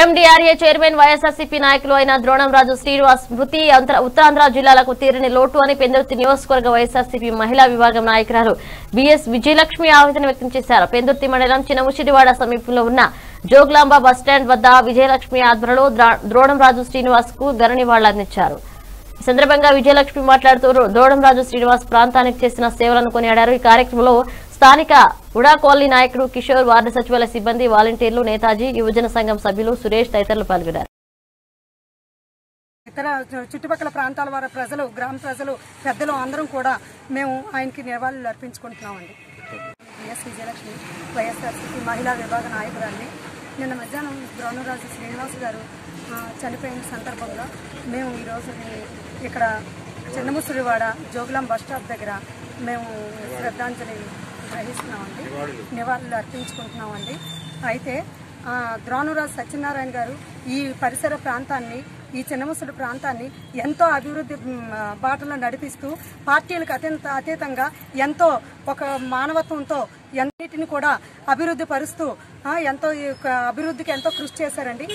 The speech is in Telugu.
ఎండిఆర్ఏ చైర్మన్ వైఎస్ఆర్సీపీ నాయకులు అయిన ద్రోణంరాజు శ్రీనివాస్ మృతి ఉత్తరాంధ్ర జిల్లాలకు తీరని లోటు అని పెందుర్తి నియోజకవర్గ వైఎస్ఆర్సీపీ మహిళా విభాగం నాయకురాలు బిఎస్ విజయలక్ష్మి ఆవేదన వ్యక్తం చేశారు. పెందుర్తి మండలం చిన్నముషిడివాడ సమీపంలో ఉన్న జోగ్లాంబ బస్టాండ్ వద్ద విజయలక్ష్మి ఆధ్వర్యంలో ద్రోణంరాజు శ్రీనివాస్కు ఘన నివాళులందించారు ఈ సందర్భంగా విజయలక్ష్మి మాట్లాడుతూ ద్రోణంరాజు శ్రీనివాస్ ప్రాంతానికి చేసిన సేవలను కొనియాడారు. ఈ కార్యక్రమంలో స్థానిక ఉడా కాలనీ నాయకుడు కిషోర్ వార్డు సచివాలయ సిబ్బంది వాలంటీర్లు నేతాజీ యువజన సంఘం సభ్యులు సురేష్ తదితరులు పాల్గొన్నారు. ఇతర చుట్టుపక్కల ప్రాంతాల వారి ప్రజలు గ్రామ ప్రజలు పెద్దలు అందరం కూడా మేము ఆయనకి నివాళులు అర్పించుకుంటున్నామండి. బిఎస్ విజయలక్ష్మి వైఎస్ఆర్సీపీ మహిళా విభాగ నాయకురాన్ని నిన్న మధ్యాహ్నం ద్రోణరాజు శ్రీనివాస్ గారు చనిపోయిన సందర్భంగా మేము ఈరోజు ఇక్కడ చిన్నముసుడివాడ జోగులాం బస్ స్టాప్ దగ్గర మేము శ్రద్ధాంజలి గ్రహిస్తున్నామండి. నివాళులు అర్పించుకుంటున్నామండి. అయితే ద్రోణురాజు సత్యనారాయణ గారు ఈ పరిసర ప్రాంతాన్ని ఈ చిన్నముసలి ప్రాంతాన్ని ఎంతో అభివృద్ధి బాటలో నడిపిస్తూ పార్టీలకు అత్యంత అతీతంగా ఎంతో ఒక మానవత్వంతో ఎన్నిటిని కూడా అభివృద్ధి పరుస్తూ ఎంతో అభివృద్ధికి ఎంతో కృషి చేశారండి.